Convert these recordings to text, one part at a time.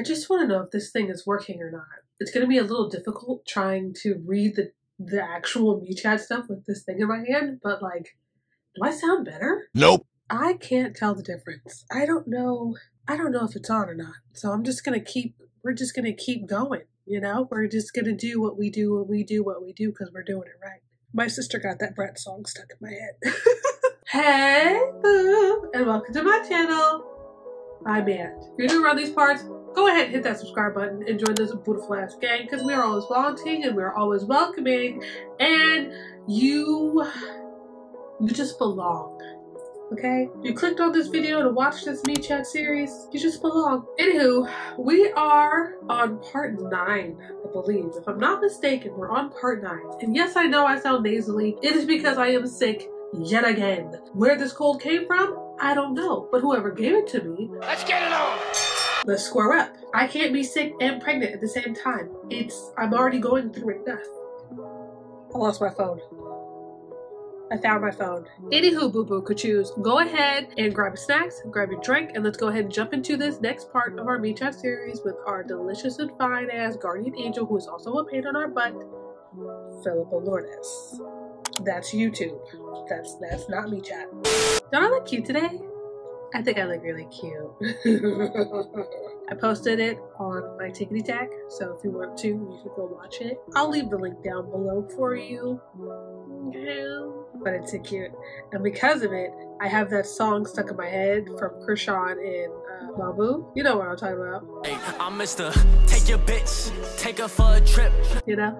I just want to know if this thing is working or not. It's going to be a little difficult trying to read the the actual chat stuff with this thing in my hand, but like, do I sound better? Nope. I can't tell the difference. I don't know. I don't know if it's on or not. So I'm just gonna keep. We're just gonna keep going. You know, we're just gonna do what we do when we do what we do because we're doing it right. My sister got that Brett song stuck in my head. hey, boo, and welcome to my channel. I'm Ant. If you're new around these parts, go ahead and hit that subscribe button. And join this beautiful ass gang because we are always wanting and we're always welcoming and you you just belong okay? You clicked on this video to watch this me chat series you just belong. Anywho we are on part nine i believe if i'm not mistaken we're on part nine. And yes i know i sound nasally. It is because i am sick yet again. Where this cold came from i don't know. But whoever gave it to me Let's get it on. Let's square up. I can't be sick and pregnant at the same time. It's I'm already going through enough. I lost my phone. I found my phone. Anywho, boo boo could choose. Go ahead and grab snacks, grab your drink, and let's go ahead and jump into this next part of our Me Chat series with our delicious and fine ass guardian angel who is also a pain on our butt, Philippa Lourdes. That's YouTube. That's that's not Me Chat. Don't I look cute today? I think I look really cute. I posted it on my Tickety Tack, so if you want to, you can go watch it. I'll leave the link down below for you. But it's so cute. And because of it, I have that song stuck in my head from Krishan in uh, Mabu. You know what I'm talking about, Hey, I'm Mr. Take your bitch, take her for a trip. you know?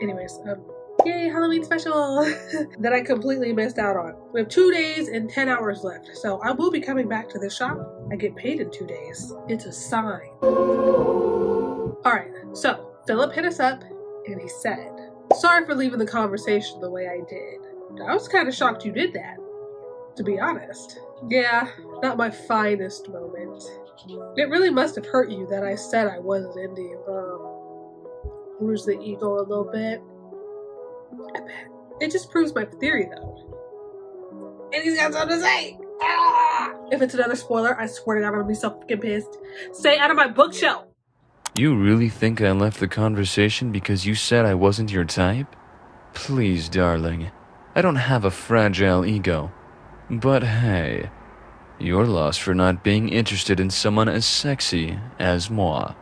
Anyways, um, yay, Halloween special that I completely missed out on. We have two days and 10 hours left, so I will be coming back to this shop. I get paid in two days. It's a sign. Alright, so Philip hit us up and he said, Sorry for leaving the conversation the way I did. I was kind of shocked you did that, to be honest. Yeah, not my finest moment. It really must have hurt you that I said I wasn't into you. Um, bruise the ego a little bit. It just proves my theory, though. And he's got something to say. Ah! If it's another spoiler, I swear to God, I'm gonna be so fucking pissed. Stay out of my bookshelf. You really think I left the conversation because you said I wasn't your type? Please, darling. I don't have a fragile ego. But hey, you're lost for not being interested in someone as sexy as moi.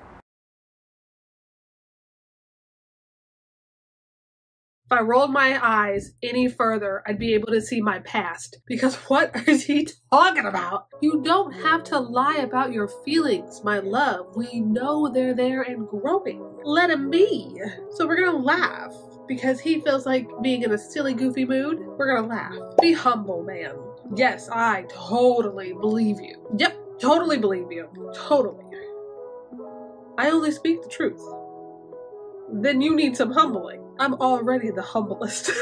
If I rolled my eyes any further, I'd be able to see my past. Because what is he talking about? You don't have to lie about your feelings, my love. We know they're there and growing. Let him be. So we're gonna laugh. Because he feels like being in a silly, goofy mood, we're gonna laugh. Be humble, man. Yes, I totally believe you. Yep, totally believe you. Totally. I only speak the truth. Then you need some humbling. I'm already the humblest. he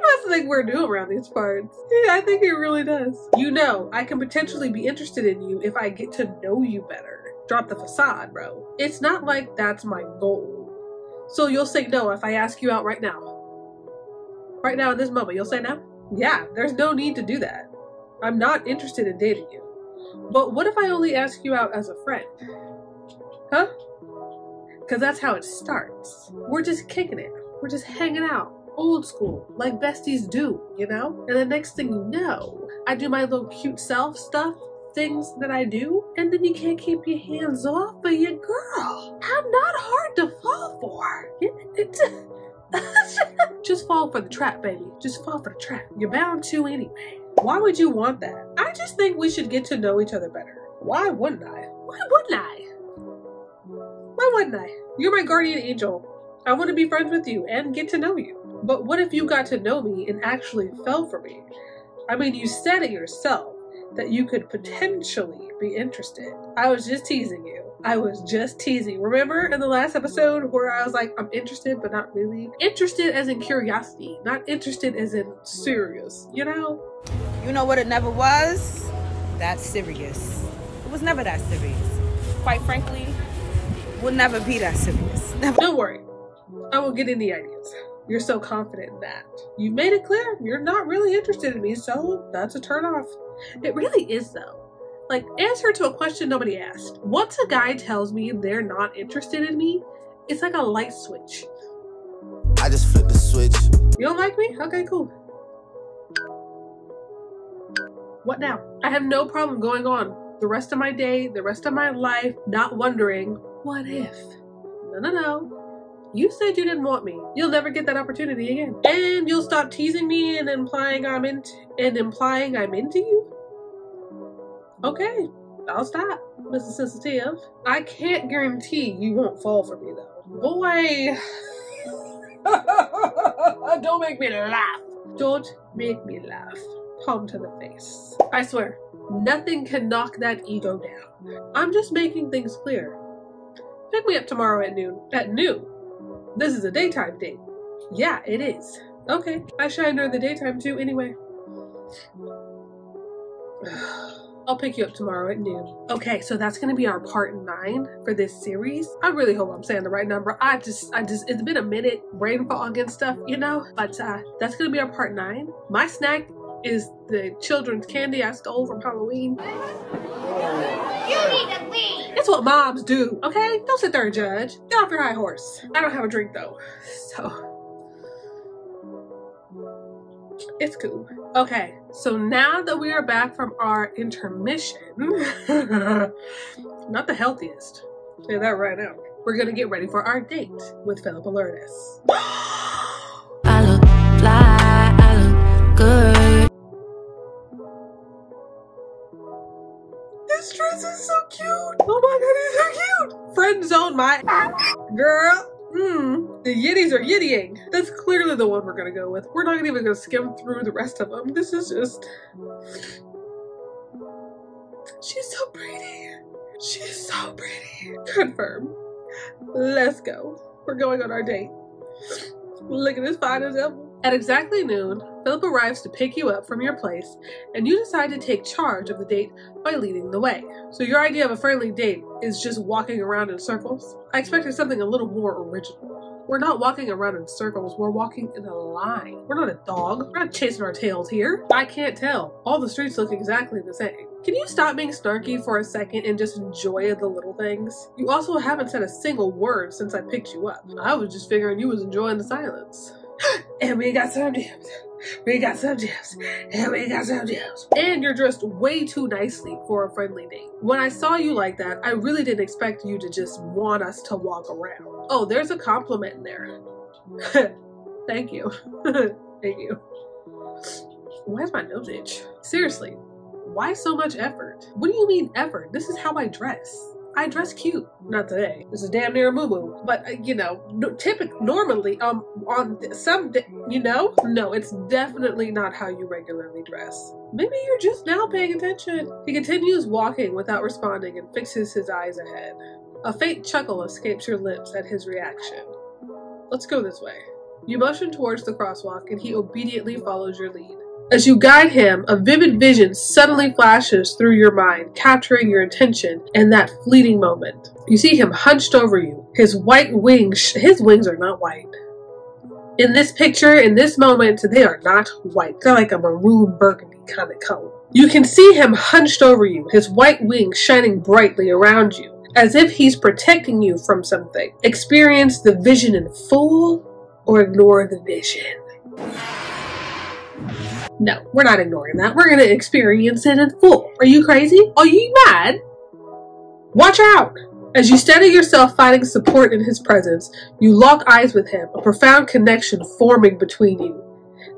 must think we're new around these parts. Yeah, I think he really does. You know, I can potentially be interested in you if I get to know you better. Drop the facade, bro. It's not like that's my goal. So you'll say no if I ask you out right now. Right now in this moment, you'll say no? Yeah, there's no need to do that. I'm not interested in dating you. But what if I only ask you out as a friend? Huh? Because that's how it starts. We're just kicking it. We're just hanging out. Old school. Like besties do, you know? And the next thing you know, I do my little cute self stuff, things that I do, and then you can't keep your hands off of your girl. I'm not hard to fall for. Just fall for the trap, baby. Just fall for the trap. You're bound to anyway. Why would you want that? I just think we should get to know each other better. Why wouldn't I? Why wouldn't I? Why wouldn't I? You're my guardian angel. I want to be friends with you and get to know you. But what if you got to know me and actually fell for me? I mean, you said it yourself that you could potentially be interested. I was just teasing you. I was just teasing. Remember in the last episode where I was like, I'm interested, but not really? Interested as in curiosity, not interested as in serious, you know? You know what it never was? That serious. It was never that serious. Quite frankly, will never be that serious. Never. Don't worry. I won't get any ideas. You're so confident in that. You've made it clear you're not really interested in me, so that's a turn off. It really is, though. Like, answer to a question nobody asked. Once a guy tells me they're not interested in me, it's like a light switch. I just flipped the switch. You don't like me? Okay, cool. What now? I have no problem going on the rest of my day, the rest of my life, not wondering, what if? No, no, no. You said you didn't want me. You'll never get that opportunity again. And you'll stop teasing me and implying I'm into and implying I'm into you? Okay, I'll stop, Mrs. Sensitive. I can't guarantee you won't fall for me though. Boy Don't make me laugh. Don't make me laugh. Palm to the face. I swear, nothing can knock that ego down. I'm just making things clear. Pick me up tomorrow at noon. At noon? This is a daytime date. Yeah, it is. Okay, I shine during the daytime too anyway. I'll pick you up tomorrow at noon. Okay, so that's gonna be our part nine for this series. I really hope I'm saying the right number. I just, I just, it's been a minute, brain fog and stuff, you know? But uh, that's gonna be our part nine. My snack is the children's candy I stole from Halloween. You need to leave. It's what moms do, okay? Don't sit there and judge. Get off your high horse. I don't have a drink though, so. It's cool. Okay, so now that we are back from our intermission, not the healthiest, say that right now, we're gonna get ready for our date with Philip Alertis. Oh my god, he's so cute! Friend zone my girl. Hmm, the Yiddies are yiddying. That's clearly the one we're gonna go with. We're not even gonna skim through the rest of them. This is just. She's so pretty. She's so pretty. Confirm. Let's go. We're going on our date. Look at this fine as ever. At exactly noon, Philip arrives to pick you up from your place, and you decide to take charge of the date by leading the way. So your idea of a friendly date is just walking around in circles? I expected something a little more original. We're not walking around in circles, we're walking in a line. We're not a dog, we're not chasing our tails here. I can't tell. All the streets look exactly the same. Can you stop being snarky for a second and just enjoy the little things? You also haven't said a single word since I picked you up. I was just figuring you was enjoying the silence. and we got some gems. We got some gems. And we got some gems. And you're dressed way too nicely for a friendly date. When I saw you like that, I really didn't expect you to just want us to walk around. Oh, there's a compliment in there. Thank you. Thank you. Why is my nose itch? Seriously, why so much effort? What do you mean effort? This is how I dress. I dress cute. Not today. This is damn near a moo moo. But uh, you know, no, typically, normally, um, on some, da- you know, no, it's definitely not how you regularly dress. Maybe you're just now paying attention. He continues walking without responding and fixes his eyes ahead. A faint chuckle escapes your lips at his reaction. Let's go this way. You motion towards the crosswalk and he obediently follows your lead. As you guide him, a vivid vision suddenly flashes through your mind, capturing your attention in that fleeting moment. You see him hunched over you, his white wings, his wings are not white. In this picture, in this moment, they are not white. They're like a maroon burgundy kind of color. You can see him hunched over you, his white wings shining brightly around you, as if he's protecting you from something. Experience the vision in full or ignore the vision. No, we're not ignoring that. We're gonna experience it in full. Are you crazy? Are you mad? Watch out! As you steady yourself finding support in his presence, you lock eyes with him, a profound connection forming between you.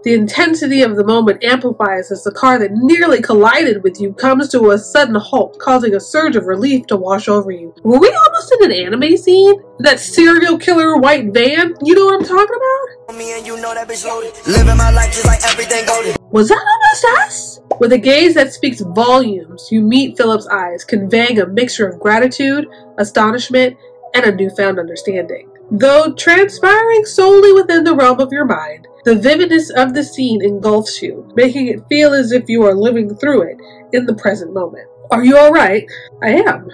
The intensity of the moment amplifies as the car that nearly collided with you comes to a sudden halt, causing a surge of relief to wash over you. Were we almost in an anime scene? That serial killer white van? You know what I'm talking about? Me and you know that bitch loaded. Living my life just like everything. Was that almost us? With a gaze that speaks volumes, you meet Philip's eyes, conveying a mixture of gratitude, astonishment, and a newfound understanding. Though transpiring solely within the realm of your mind, the vividness of the scene engulfs you, making it feel as if you are living through it in the present moment. Are you alright? I am.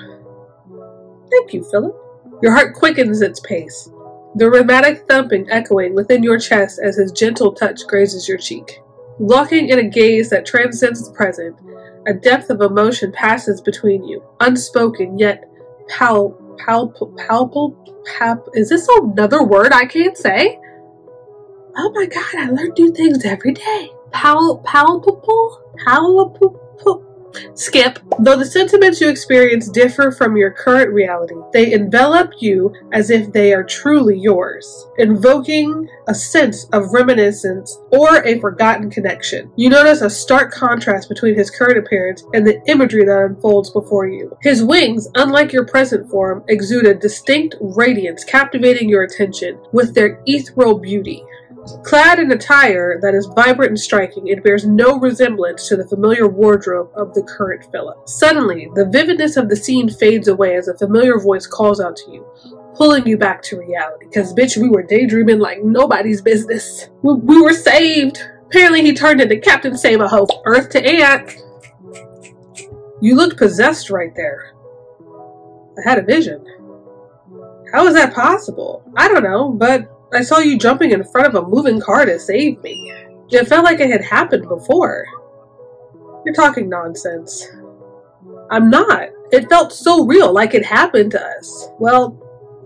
Thank you, Philip. Your heart quickens its pace, the rhythmic thumping echoing within your chest as his gentle touch grazes your cheek. Locking in a gaze that transcends the present, a depth of emotion passes between you, unspoken yet pal pal pap. Is this another word I can't say? Oh my god, I learn new things every day. Pal palpable palpable. Skip. Though the sentiments you experience differ from your current reality, they envelop you as if they are truly yours, invoking a sense of reminiscence or a forgotten connection. You notice a stark contrast between his current appearance and the imagery that unfolds before you. His wings, unlike your present form, exude a distinct radiance, captivating your attention with their ethereal beauty. Clad in attire that is vibrant and striking, it bears no resemblance to the familiar wardrobe of the current Philip. Suddenly, the vividness of the scene fades away as a familiar voice calls out to you, pulling you back to reality. Because, bitch, we were daydreaming like nobody's business. We, we were saved. Apparently, he turned into Captain Save-A-Ho. Earth to Ant. You looked possessed right there. I had a vision. How is that possible? I don't know, but I saw you jumping in front of a moving car to save me. It felt like it had happened before. You're talking nonsense. I'm not. It felt so real, like it happened to us. Well,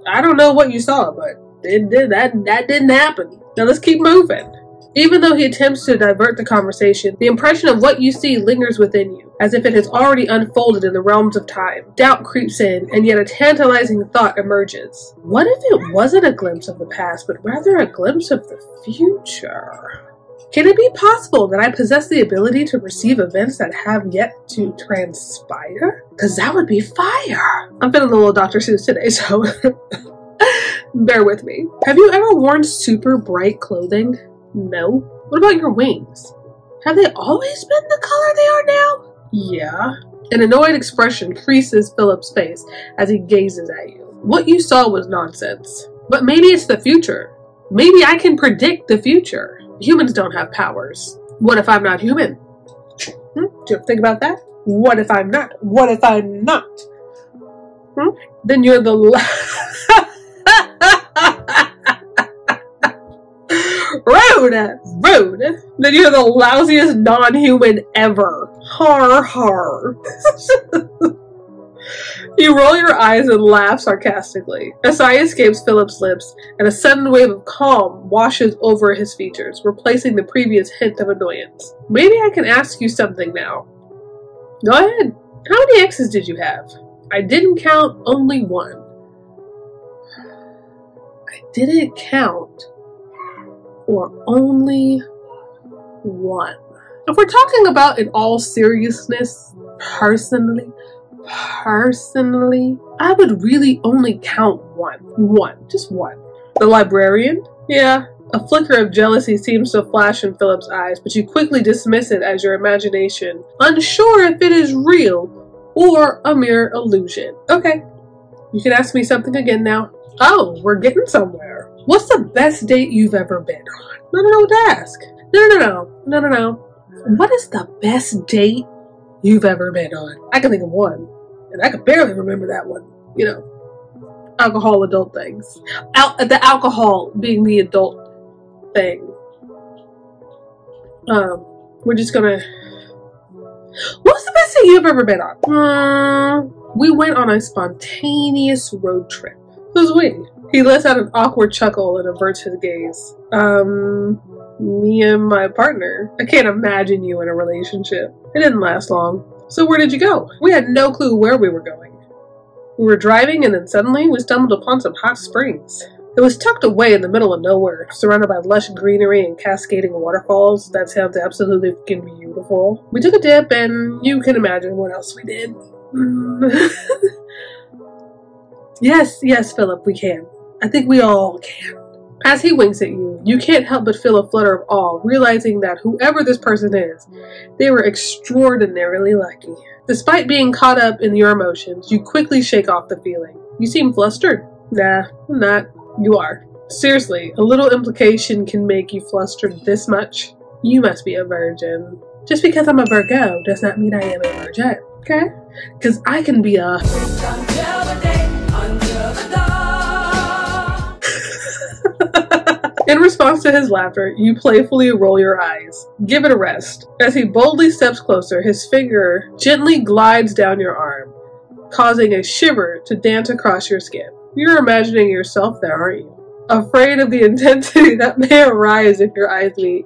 I don't know what you saw, but it did that that didn't happen. Now let's keep moving. Even though he attempts to divert the conversation, the impression of what you see lingers within you, as if it has already unfolded in the realms of time. Doubt creeps in, and yet a tantalizing thought emerges. What if it wasn't a glimpse of the past, but rather a glimpse of the future? Can it be possible that I possess the ability to perceive events that have yet to transpire? Because that would be fire. I'm feeling a little Dr. Seuss today, so bear with me. Have you ever worn super bright clothing? No. What about your wings? Have they always been the color they are now? Yeah. An annoyed expression creases Philip's face as he gazes at you. What you saw was nonsense. But maybe it's the future. Maybe I can predict the future. Humans don't have powers. What if I'm not human? Hmm? Do you think about that? What if I'm not? What if I'm not? Hmm? Then you're the la- rude, rude. Then you're the lousiest non-human ever. Har har. you roll your eyes and laugh sarcastically. A sigh escapes Philip's lips, and a sudden wave of calm washes over his features, replacing the previous hint of annoyance. Maybe I can ask you something now. Go ahead. How many exes did you have? I didn't count only one. I didn't count or only one. If we're talking about in all seriousness, personally, personally, I would really only count one. One. Just one. The librarian? Yeah. A flicker of jealousy seems to flash in Philip's eyes, but you quickly dismiss it as your imagination, unsure if it is real or a mere illusion. Okay. You can ask me something again now. Oh, we're getting somewhere. What's the best date you've ever been on? No, no, no, ask. No, no, no, no, no, no. What is the best date you've ever been on? I can think of one, and I can barely remember that one. You know, alcohol adult things. Al- the alcohol being the adult thing. Um, we're just gonna. What's the best thing you've ever been on? Mm, we went on a spontaneous road trip. Who's we? He lets out an awkward chuckle and averts his gaze. Um, me and my partner. I can't imagine you in a relationship. It didn't last long. So where did you go? We had no clue where we were going. We were driving and then suddenly we stumbled upon some hot springs. It was tucked away in the middle of nowhere, surrounded by lush greenery and cascading waterfalls. That sounds absolutely fucking beautiful. We took a dip and you can imagine what else we did. yes, yes, Philip, we can. I think we all can. As he winks at you, you can't help but feel a flutter of awe, realizing that whoever this person is, they were extraordinarily lucky. Despite being caught up in your emotions, you quickly shake off the feeling. You seem flustered. Nah, I'm not. You are. Seriously, a little implication can make you flustered this much. You must be a virgin. Just because I'm a Virgo does not mean I am a virgin, okay? Because I can be a. In response to his laughter, you playfully roll your eyes. Give it a rest. As he boldly steps closer, his finger gently glides down your arm, causing a shiver to dance across your skin. You're imagining yourself there, aren't you? Afraid of the intensity that may arise if your eyes meet,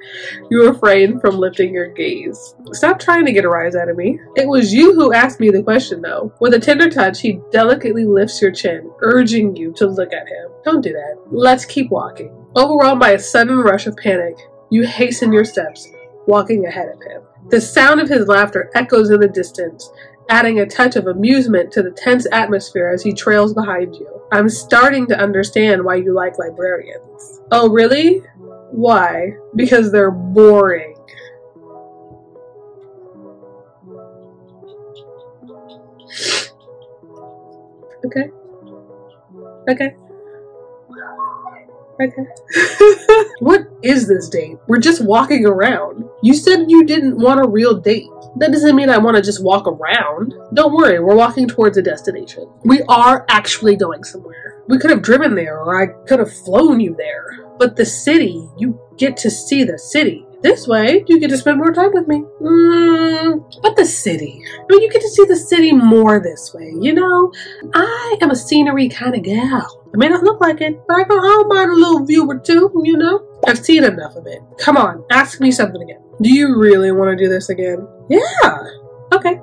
you refrain from lifting your gaze. Stop trying to get a rise out of me. It was you who asked me the question, though. With a tender touch, he delicately lifts your chin, urging you to look at him. Don't do that. Let's keep walking. Overwhelmed by a sudden rush of panic, you hasten your steps, walking ahead of him. The sound of his laughter echoes in the distance, adding a touch of amusement to the tense atmosphere as he trails behind you. I'm starting to understand why you like librarians. Oh, really? Why? Because they're boring. Okay. Okay. Okay. what is this date? We're just walking around. You said you didn't want a real date. That doesn't mean I want to just walk around. Don't worry, we're walking towards a destination. We are actually going somewhere. We could have driven there, or I could have flown you there. But the city, you get to see the city. This way, you get to spend more time with me. Mm, but the city. I mean, you get to see the city more this way, you know? I am a scenery kind of gal. I may not look like it, but I don't mind a little view or two, you know? I've seen enough of it. Come on, ask me something again. Do you really want to do this again? Yeah. Okay.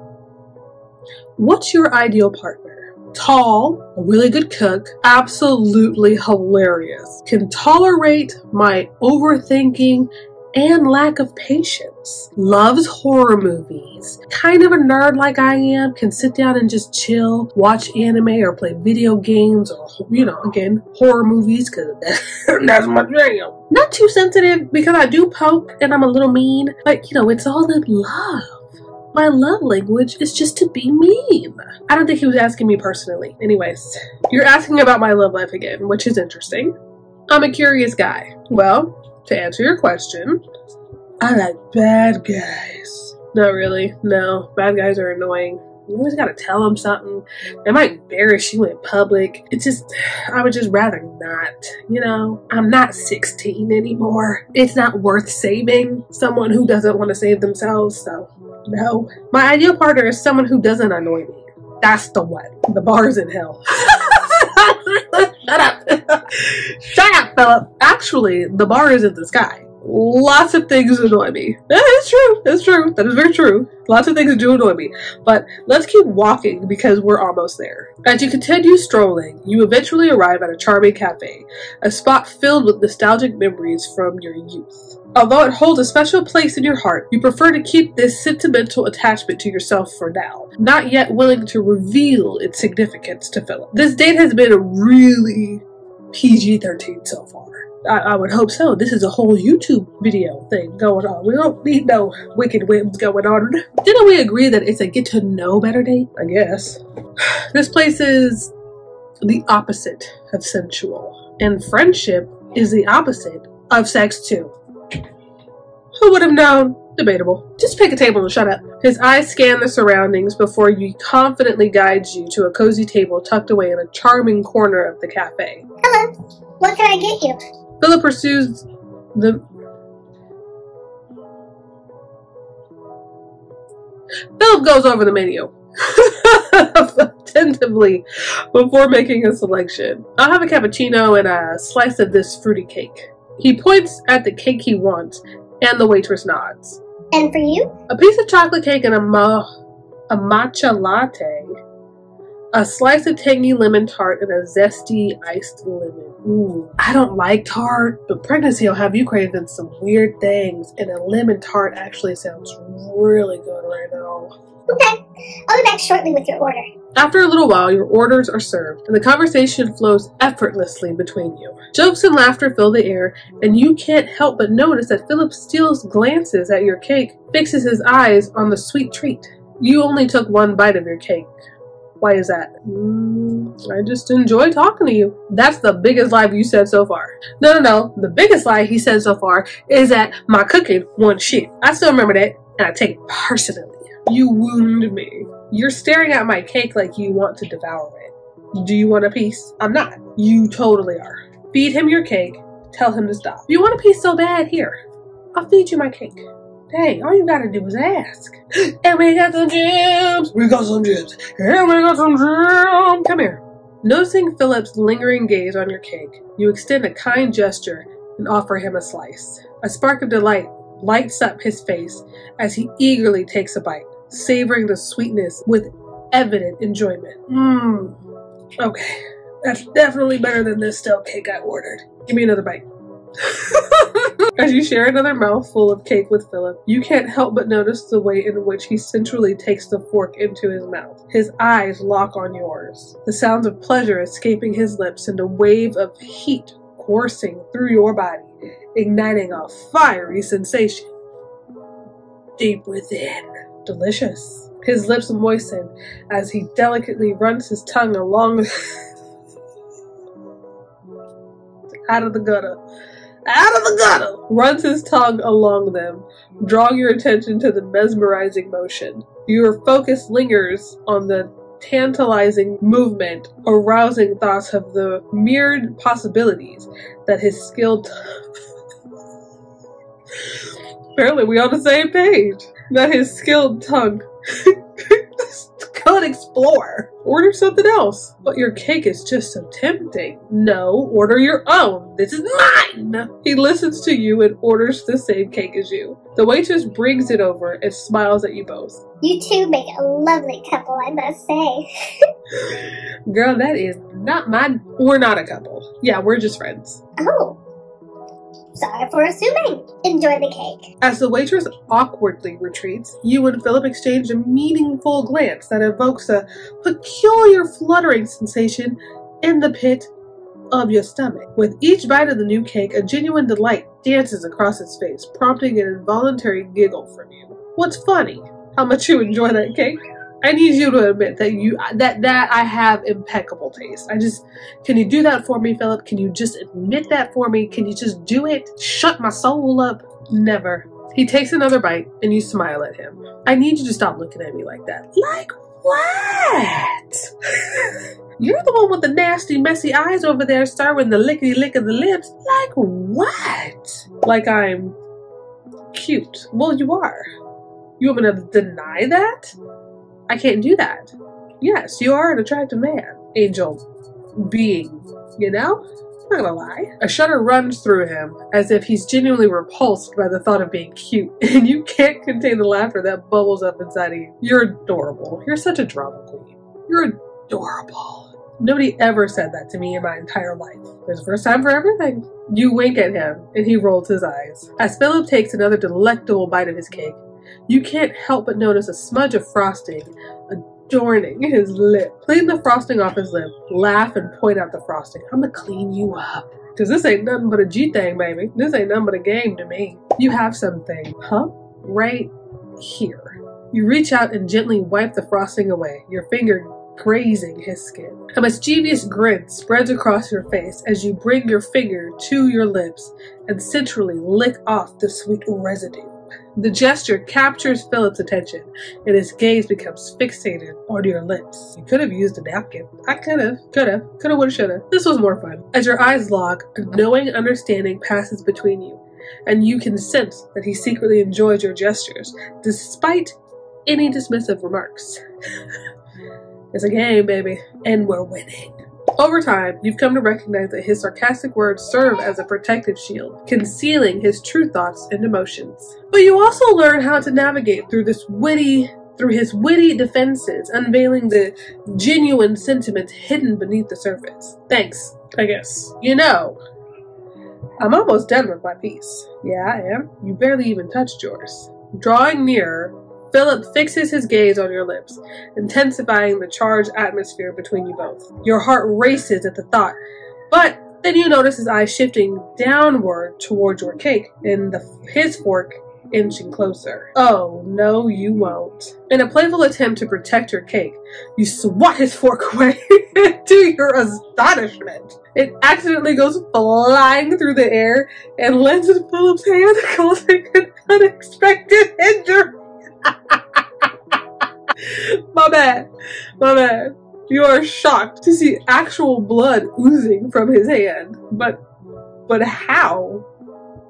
What's your ideal partner? Tall, a really good cook, absolutely hilarious, can tolerate my overthinking and lack of patience. Loves horror movies. Kind of a nerd like I am. Can sit down and just chill, watch anime or play video games or, you know, again, horror movies because that's my jam. Not too sensitive because I do poke and I'm a little mean, but you know, it's all in love. My love language is just to be mean. I don't think he was asking me personally. Anyways, you're asking about my love life again, which is interesting. I'm a curious guy. Well, to answer your question, I like bad guys. Not really. No, bad guys are annoying. You always gotta tell them something. They might embarrass you in public. It's just, I would just rather not. You know, I'm not 16 anymore. It's not worth saving someone who doesn't want to save themselves, so no. My ideal partner is someone who doesn't annoy me. That's the one. The bar's in hell. Shut up. Philip. Actually, the bar is in the sky. Lots of things annoy me. Yeah, it's true. It's true. That is very true. Lots of things do annoy me. But let's keep walking because we're almost there. As you continue strolling, you eventually arrive at a charming cafe, a spot filled with nostalgic memories from your youth. Although it holds a special place in your heart, you prefer to keep this sentimental attachment to yourself for now, not yet willing to reveal its significance to Philip. This date has been really PG 13 so far. I, I, would hope so. This is a whole YouTube video thing going on. We don't need no wicked whims going on. Didn't we agree that it's a get to know better date? I guess. This place is the opposite of sensual, and friendship is the opposite of sex too. Who would have known? Debatable. Just pick a table and shut up. His eyes scan the surroundings before he confidently guides you to a cozy table tucked away in a charming corner of the cafe. Hello. What can I get you? Philip pursues the. Philip goes over the menu attentively before making a selection. I'll have a cappuccino and a slice of this fruity cake. He points at the cake he wants, and the waitress nods. And for you? A piece of chocolate cake and a ma- a matcha latte a slice of tangy lemon tart and a zesty iced lemon. Ooh, I don't like tart, but pregnancy will have you craving some weird things, and a lemon tart actually sounds really good right now. Okay, I'll be back shortly with your order. After a little while, your orders are served, and the conversation flows effortlessly between you. Jokes and laughter fill the air, and you can't help but notice that Philip steals glances at your cake fixes his eyes on the sweet treat. You only took one bite of your cake. Why is that? Mm, I just enjoy talking to you. That's the biggest lie you said so far. No, no, no. The biggest lie he said so far is that my cooking won shit. I still remember that, and I take it personally. You wound me. You're staring at my cake like you want to devour it. Do you want a piece? I'm not. You totally are. Feed him your cake, tell him to stop. You want a piece so bad? Here, I'll feed you my cake. Dang, all you gotta do is ask. And we got some gems. We got some gems. And we got some gems. Come here. Noticing Philip's lingering gaze on your cake, you extend a kind gesture and offer him a slice. A spark of delight lights up his face as he eagerly takes a bite, savoring the sweetness with evident enjoyment. Mmm. Okay, that's definitely better than this stale cake I ordered. Give me another bite. As you share another mouthful of cake with Philip, you can't help but notice the way in which he centrally takes the fork into his mouth. His eyes lock on yours, the sounds of pleasure escaping his lips and a wave of heat coursing through your body, igniting a fiery sensation. Deep within. Delicious. His lips moisten as he delicately runs his tongue along out of the gutter. Out of the gutter! Runs his tongue along them, drawing your attention to the mesmerizing motion. Your focus lingers on the tantalizing movement, arousing thoughts of the myriad possibilities that his skilled. Apparently, we on the same page. That his skilled tongue could explore. Order something else. But your cake is just so tempting. No, order your own. This is mine. He listens to you and orders the same cake as you. The waitress brings it over and smiles at you both. You two make a lovely couple, I must say. Girl, that is not my. We're not a couple. Yeah, we're just friends. oh. Sorry for assuming. Enjoy the cake. As the waitress awkwardly retreats, you and Philip exchange a meaningful glance that evokes a peculiar fluttering sensation in the pit of your stomach. With each bite of the new cake, a genuine delight dances across his face, prompting an involuntary giggle from you. What's funny? How much you enjoy that cake? I need you to admit that you that that I have impeccable taste. I just can you do that for me, Philip? Can you just admit that for me? Can you just do it? Shut my soul up. Never. He takes another bite and you smile at him. I need you to stop looking at me like that. Like what? You're the one with the nasty, messy eyes over there starring the lickety lick of the lips. Like what? Like I'm cute. Well, you are. You want me to deny that? I can't do that. Yes, you are an attractive man, angel being, you know? I'm not gonna lie. A shudder runs through him as if he's genuinely repulsed by the thought of being cute, and you can't contain the laughter that bubbles up inside of you. You're adorable. You're such a drama queen. You're adorable. Nobody ever said that to me in my entire life. There's a first time for everything. You wink at him, and he rolls his eyes. As Philip takes another delectable bite of his cake, you can't help but notice a smudge of frosting adorning his lip. Clean the frosting off his lip, laugh, and point out the frosting. I'm gonna clean you up. Cause this ain't nothing but a G thing, baby. This ain't nothing but a game to me. You have something, huh? Right here. You reach out and gently wipe the frosting away, your finger grazing his skin. A mischievous grin spreads across your face as you bring your finger to your lips and centrally lick off the sweet residue. The gesture captures Philip's attention, and his gaze becomes fixated on your lips. You could have used a napkin. I could have, could have, could have, would have, should have. This was more fun. As your eyes lock, a knowing understanding passes between you, and you can sense that he secretly enjoys your gestures, despite any dismissive remarks. it's a game, baby, and we're winning. Over time, you've come to recognize that his sarcastic words serve as a protective shield, concealing his true thoughts and emotions. But you also learn how to navigate through this witty through his witty defenses, unveiling the genuine sentiments hidden beneath the surface. Thanks, I guess. You know, I'm almost done with my piece. Yeah, I am. You barely even touched yours. Drawing nearer, Philip fixes his gaze on your lips, intensifying the charged atmosphere between you both. Your heart races at the thought, but then you notice his eyes shifting downward towards your cake, and the, his fork inching closer. Oh, no, you won't. In a playful attempt to protect your cake, you swat his fork away to your astonishment. It accidentally goes flying through the air and lands in Philip's hand, causing an unexpected injury. My bad. My bad. You are shocked to see actual blood oozing from his hand, but But how?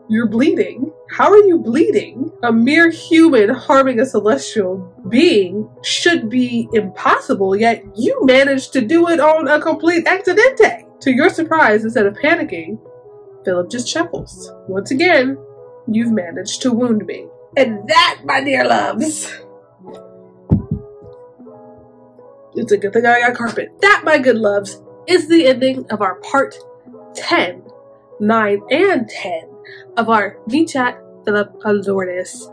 You're bleeding. How are you bleeding? A mere human harming a celestial being should be impossible, yet you managed to do it on a complete accidente. To your surprise, instead of panicking, Philip just chuckles. Once again, you've managed to wound me. And that, my dear loves, it's a good thing I got carpet. That, my good loves, is the ending of our part 10, 9, and 10 of our Chat Philip Lourdes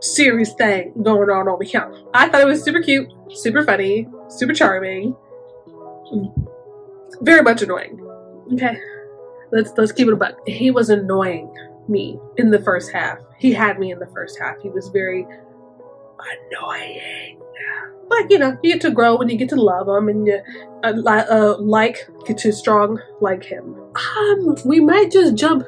series thing going on over here. I thought it was super cute, super funny, super charming, very much annoying. Okay, let's let's keep it a buck. He was annoying me in the first half. He had me in the first half. He was very annoying. But you know, you get to grow and you get to love him, and you uh, uh, like get to strong like him. Um, we might just jump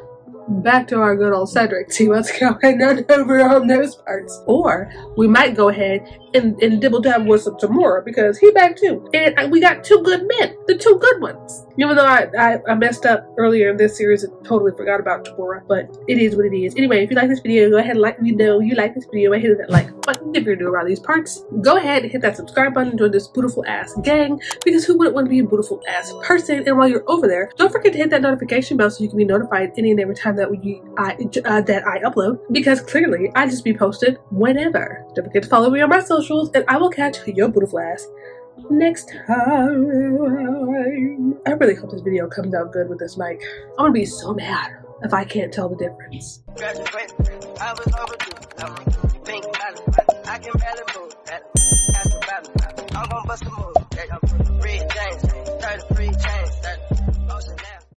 back to our good old Cedric, see what's going on over on those parts. Or we might go ahead and, and dibble dab with some Tamura because he back too. And we got two good men, the two good ones. Even though I, I, I messed up earlier in this series and totally forgot about Tamura, but it is what it is. Anyway, if you like this video, go ahead and let me know you like this video by hitting that like button if you're new around these parts. Go ahead and hit that subscribe button, join this beautiful ass gang because who wouldn't want to be a beautiful ass person? And while you're over there, don't forget to hit that notification bell so you can be notified any and every time that we I uh, that I upload because clearly I just be posted whenever. Don't forget to follow me on my socials and I will catch your beautiful ass next time. I really hope this video comes out good with this mic. I'm gonna be so mad if I can't tell the difference. bust a.